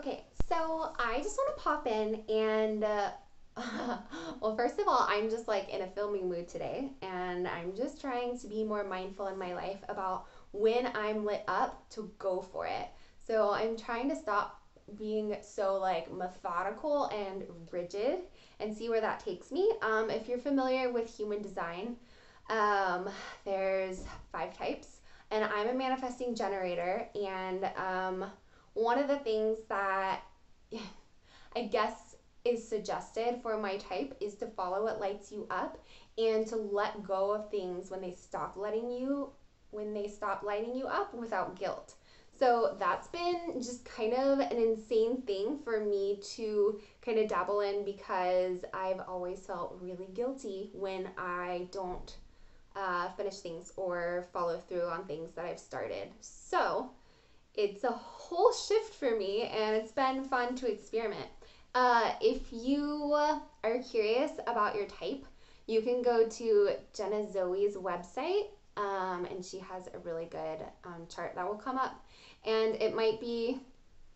Okay, so I just want to pop in and, uh, well, first of all, I'm just like in a filming mood today, and I'm just trying to be more mindful in my life about when I'm lit up to go for it. So I'm trying to stop being so like methodical and rigid and see where that takes me. Um, if you're familiar with human design, um, there's five types, and I'm a manifesting generator, and um, one of the things that I guess is suggested for my type is to follow what lights you up and to let go of things when they stop letting you when they stop lighting you up without guilt. So that's been just kind of an insane thing for me to kind of dabble in because I've always felt really guilty when I don't uh, finish things or follow through on things that I've started. So it's a whole shift for me and it's been fun to experiment. Uh, if you are curious about your type, you can go to Jenna Zoe's website um, and she has a really good um, chart that will come up. And it might be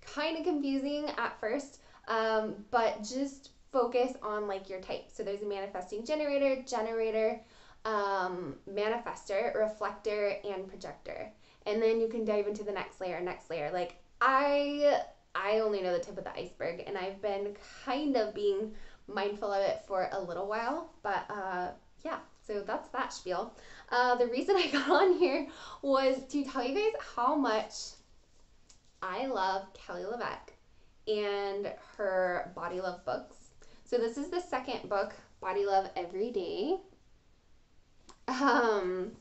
kind of confusing at first, um, but just focus on like your type. So there's a manifesting generator, generator, um, manifester, reflector, and projector. And then you can dive into the next layer, next layer. Like I I only know the tip of the iceberg and I've been kind of being mindful of it for a little while, but uh yeah, so that's that spiel. Uh, the reason I got on here was to tell you guys how much I love Kelly LeVeque and her Body Love books. So this is the second book, Body Love Every Day. Um,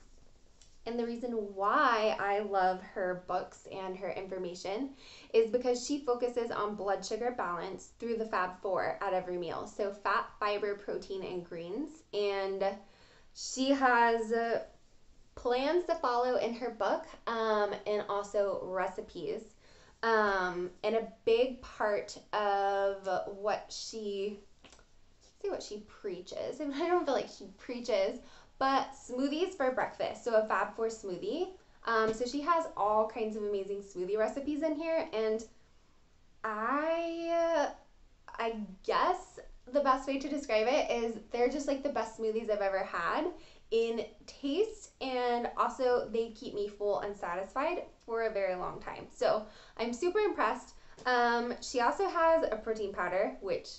and the reason why I love her books and her information is because she focuses on blood sugar balance through the Fab Four at every meal. So, fat, fiber, protein, and greens. And she has uh, plans to follow in her book um, and also recipes. Um, and a big part of what she say what she preaches. I, mean, I don't feel like she preaches, but smoothies for breakfast. So a Fab Four smoothie. Um, so she has all kinds of amazing smoothie recipes in here, and I, I guess the best way to describe it is they're just like the best smoothies I've ever had in taste, and also they keep me full and satisfied for a very long time. So I'm super impressed. Um, she also has a protein powder, which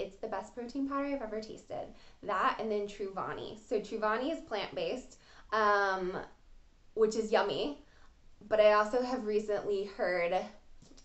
it's the best protein powder I've ever tasted. That and then Truvani. So Truvani is plant based, um, which is yummy. But I also have recently heard,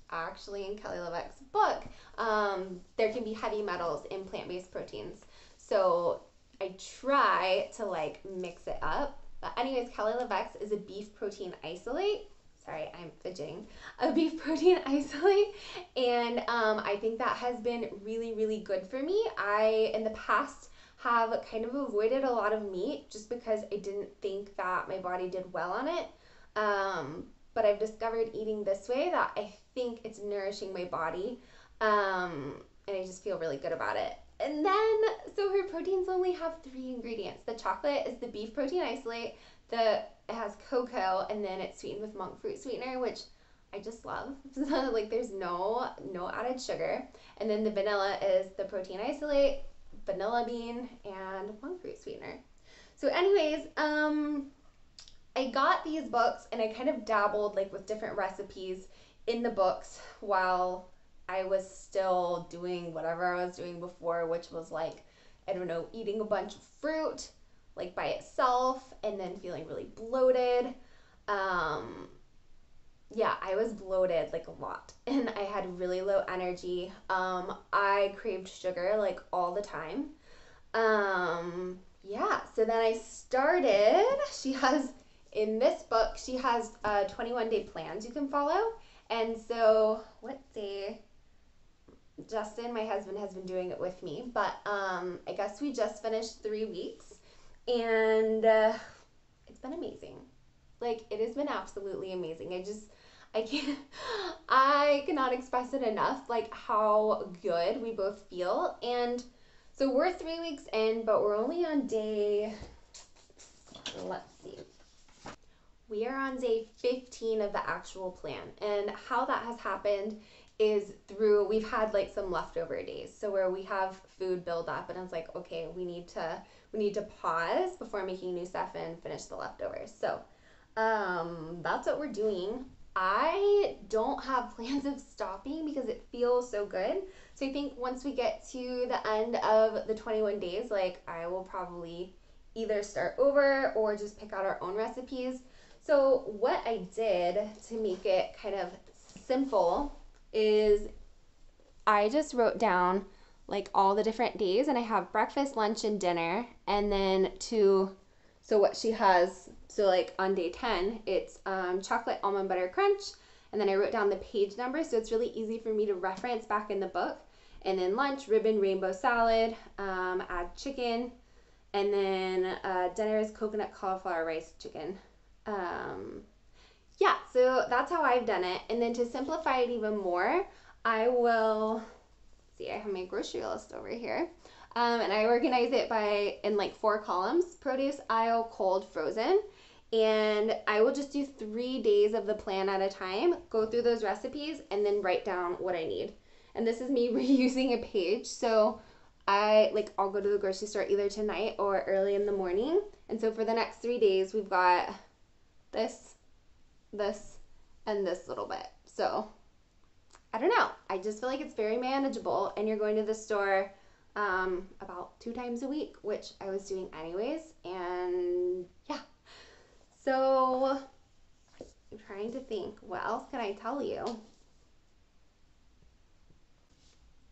actually in Kelly LeVeque's book, um, there can be heavy metals in plant based proteins. So I try to like mix it up. But anyways, Kelly LeVeque's is a beef protein isolate sorry, I'm fidgeting, a beef protein isolate. And um, I think that has been really, really good for me. I, in the past, have kind of avoided a lot of meat just because I didn't think that my body did well on it. Um, but I've discovered eating this way that I think it's nourishing my body. Um, and I just feel really good about it. And then, so her proteins only have three ingredients. The chocolate is the beef protein isolate, the it has cocoa and then it's sweetened with monk fruit sweetener, which I just love. like there's no no added sugar. And then the vanilla is the protein isolate, vanilla bean, and monk fruit sweetener. So anyways, um I got these books and I kind of dabbled like with different recipes in the books while I was still doing whatever I was doing before, which was like, I don't know, eating a bunch of fruit, like by itself and then feeling really bloated. Um, yeah, I was bloated like a lot and I had really low energy. Um, I craved sugar like all the time. Um, yeah, so then I started. She has in this book, she has uh, 21 day plans you can follow. And so let's see. Justin, my husband, has been doing it with me, but um, I guess we just finished three weeks and uh, it's been amazing. Like it has been absolutely amazing. I just I can't I cannot express it enough like how good we both feel and so we're 3 weeks in but we're only on day let's see. we are on day 15 of the actual plan. And how that has happened is through we've had like some leftover days. So where we have food build up and it's like, okay, we need to we need to pause before making new stuff and finish the leftovers. So um that's what we're doing. I don't have plans of stopping because it feels so good. So I think once we get to the end of the 21 days, like I will probably either start over or just pick out our own recipes. So what I did to make it kind of simple is I just wrote down like all the different days and I have breakfast, lunch and dinner and then to so what she has so like on day 10 it's um, chocolate almond butter crunch and then I wrote down the page number so it's really easy for me to reference back in the book and then lunch ribbon rainbow salad um, add chicken and then uh, dinner is coconut cauliflower rice chicken um, yeah, so that's how I've done it. And then to simplify it even more, I will see, I have my grocery list over here. Um, and I organize it by in like four columns produce, aisle, cold, frozen. And I will just do three days of the plan at a time, go through those recipes, and then write down what I need. And this is me reusing a page. So I like I'll go to the grocery store either tonight or early in the morning. And so for the next three days, we've got this, this, and this little bit. So I don't know. I just feel like it's very manageable, and you're going to the store um, about two times a week, which I was doing anyways. And yeah. So I'm trying to think, what else can I tell you?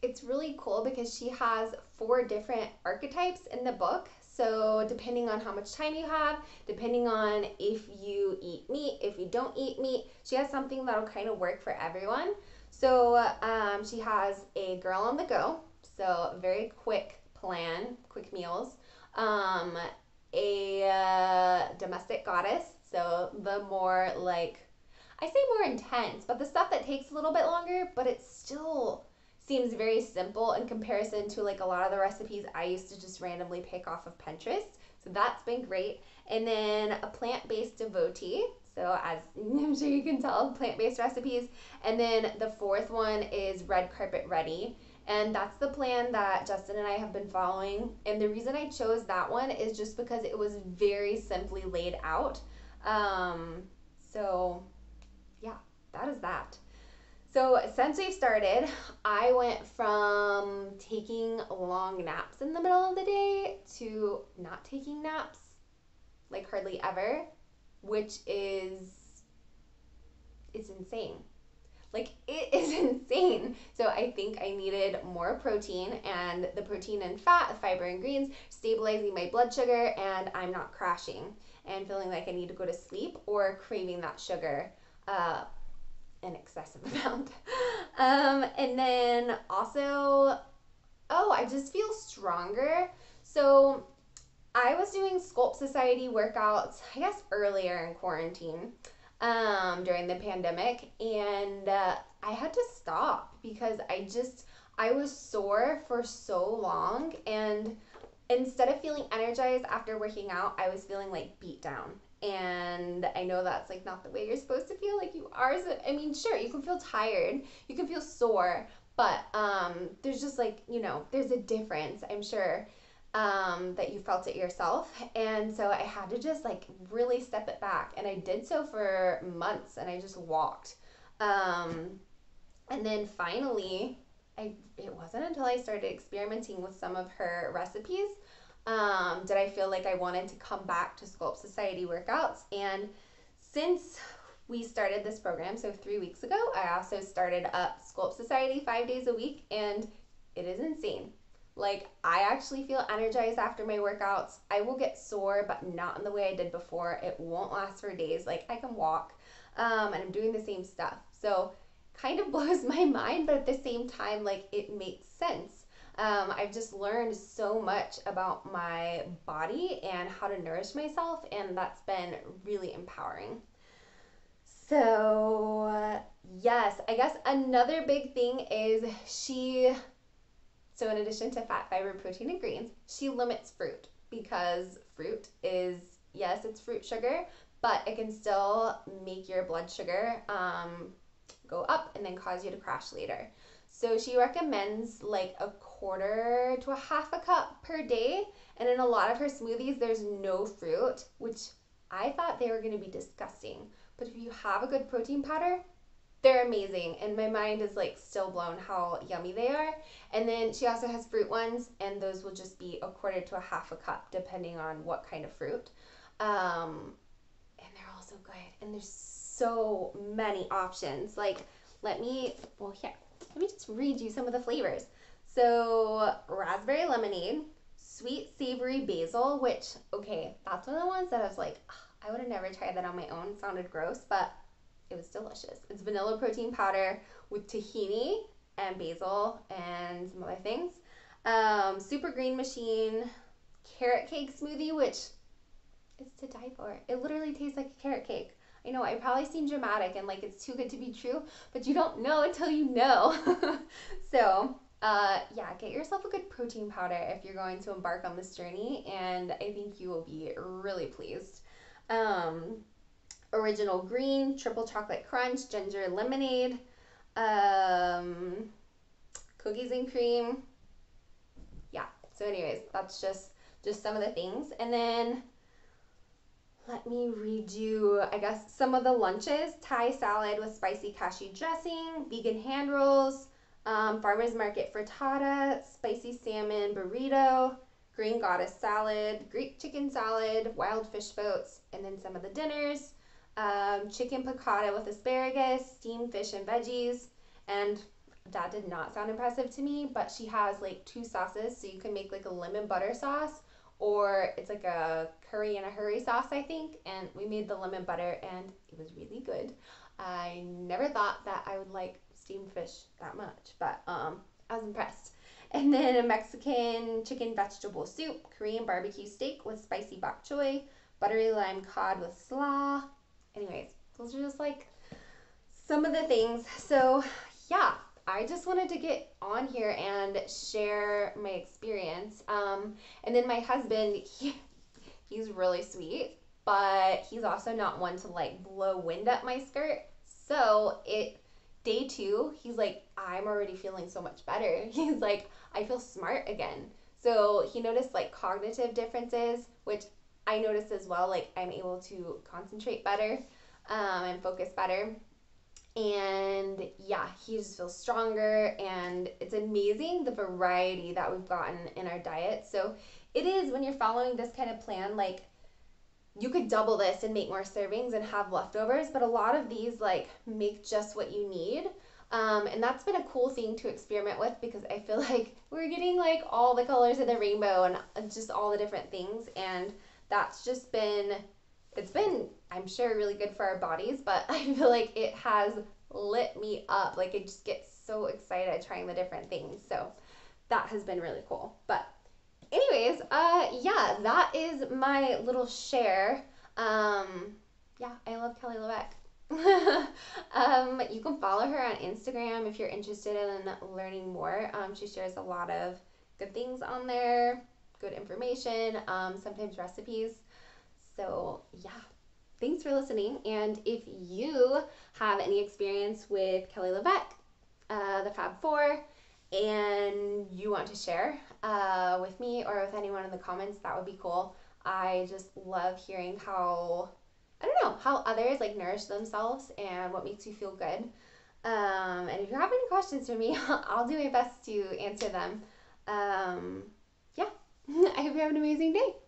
It's really cool because she has four different archetypes in the book. So, depending on how much time you have, depending on if you eat meat, if you don't eat meat, she has something that'll kind of work for everyone. So, um, she has a girl on the go, so very quick plan, quick meals. Um, a uh, domestic goddess, so the more like, I say more intense, but the stuff that takes a little bit longer, but it's still seems very simple in comparison to like a lot of the recipes I used to just randomly pick off of Pinterest. So that's been great. And then a plant-based devotee. So as I'm sure you can tell, plant-based recipes. And then the fourth one is red carpet ready. And that's the plan that Justin and I have been following. And the reason I chose that one is just because it was very simply laid out. Um, so yeah, that is that. So, since we've started, I went from taking long naps in the middle of the day to not taking naps like hardly ever, which is it's insane. Like it is insane. So I think I needed more protein and the protein and fat, fiber and greens, stabilizing my blood sugar and I'm not crashing and feeling like I need to go to sleep or craving that sugar. Uh, an excessive amount. Um, and then also, oh, I just feel stronger. So I was doing Sculpt Society workouts, I guess earlier in quarantine um, during the pandemic, and uh, I had to stop because I just, I was sore for so long and instead of feeling energized after working out, I was feeling like beat down and I know that's like not the way you're supposed to feel. Like you are. I mean, sure, you can feel tired, you can feel sore, but um, there's just like you know, there's a difference. I'm sure um, that you felt it yourself, and so I had to just like really step it back, and I did so for months, and I just walked, um, and then finally, I it wasn't until I started experimenting with some of her recipes um, did I feel like I wanted to come back to Sculpt Society workouts. And since we started this program, so three weeks ago, I also started up Sculpt Society five days a week, and it is insane. Like, I actually feel energized after my workouts. I will get sore, but not in the way I did before. It won't last for days. Like, I can walk, um, and I'm doing the same stuff. So, kind of blows my mind, but at the same time, like, it makes sense um, I've just learned so much about my body and how to nourish myself, and that's been really empowering. So, yes, I guess another big thing is she, so in addition to fat, fiber, protein, and greens, she limits fruit because fruit is, yes, it's fruit sugar, but it can still make your blood sugar um, go up and then cause you to crash later. So she recommends like a quarter to a half a cup per day. And in a lot of her smoothies, there's no fruit, which I thought they were going to be disgusting. But if you have a good protein powder, they're amazing. And my mind is like still blown how yummy they are. And then she also has fruit ones, and those will just be a quarter to a half a cup, depending on what kind of fruit. Um, and they're all so good. And there's so many options. Like, let me, well, here, let me just read you some of the flavors. So, raspberry lemonade, sweet savory basil, which, okay, that's one of the ones that I was like, I would have never tried that on my own. Sounded gross, but it was delicious. It's vanilla protein powder with tahini and basil and some other things. Um, super green machine, carrot cake smoothie, which is to die for. It literally tastes like a carrot cake. I know I probably seem dramatic and like it's too good to be true, but you don't know until you know. so, uh, yeah, get yourself a good protein powder if you're going to embark on this journey, and I think you will be really pleased. Um, original green, triple chocolate crunch, ginger lemonade, um, cookies and cream. Yeah. So, anyways, that's just just some of the things, and then let me read you, I guess, some of the lunches Thai salad with spicy cashew dressing, vegan hand rolls, um, farmer's market frittata, spicy salmon burrito, green goddess salad, Greek chicken salad, wild fish boats, and then some of the dinners. Um, chicken piccata with asparagus, steamed fish and veggies, and that did not sound impressive to me, but she has like two sauces, so you can make like a lemon butter sauce or it's like a curry and a hurry sauce, I think. And we made the lemon butter and it was really good. I never thought that I would like steamed fish that much, but um, I was impressed. And then a Mexican chicken vegetable soup, Korean barbecue steak with spicy bok choy, buttery lime cod with slaw. Anyways, those are just like some of the things. So, yeah, I just wanted to get on here and share my experience. Um, and then my husband, he, he's really sweet, but he's also not one to like blow wind up my skirt. So it day two, he's like, I'm already feeling so much better. He's like, I feel smart again. So he noticed like cognitive differences, which I noticed as well. Like I'm able to concentrate better um, and focus better and yeah, he just feels stronger and it's amazing the variety that we've gotten in our diet. So it is when you're following this kind of plan, like you could double this and make more servings and have leftovers, but a lot of these like make just what you need. Um, and that's been a cool thing to experiment with because I feel like we're getting like all the colors of the rainbow and just all the different things. And that's just been it's been i'm sure really good for our bodies but i feel like it has lit me up. Like i just get so excited trying the different things. So that has been really cool. But anyways uh yeah that is my little share. Um yeah i love Kelly LeVeque. Um, you can follow her on Instagram if you're interested in learning more. Um, she shares a lot of good things on there, good information, um, sometimes recipes. So, yeah, thanks for listening. And if you have any experience with Kelly LeVeque, uh, the Fab Four, and you want to share uh, with me or with anyone in the comments, that would be cool. I just love hearing how, I don't know, how others like nourish themselves and what makes you feel good. Um, and if you have any questions for me, I'll do my best to answer them. Um, yeah, I hope you have an amazing day.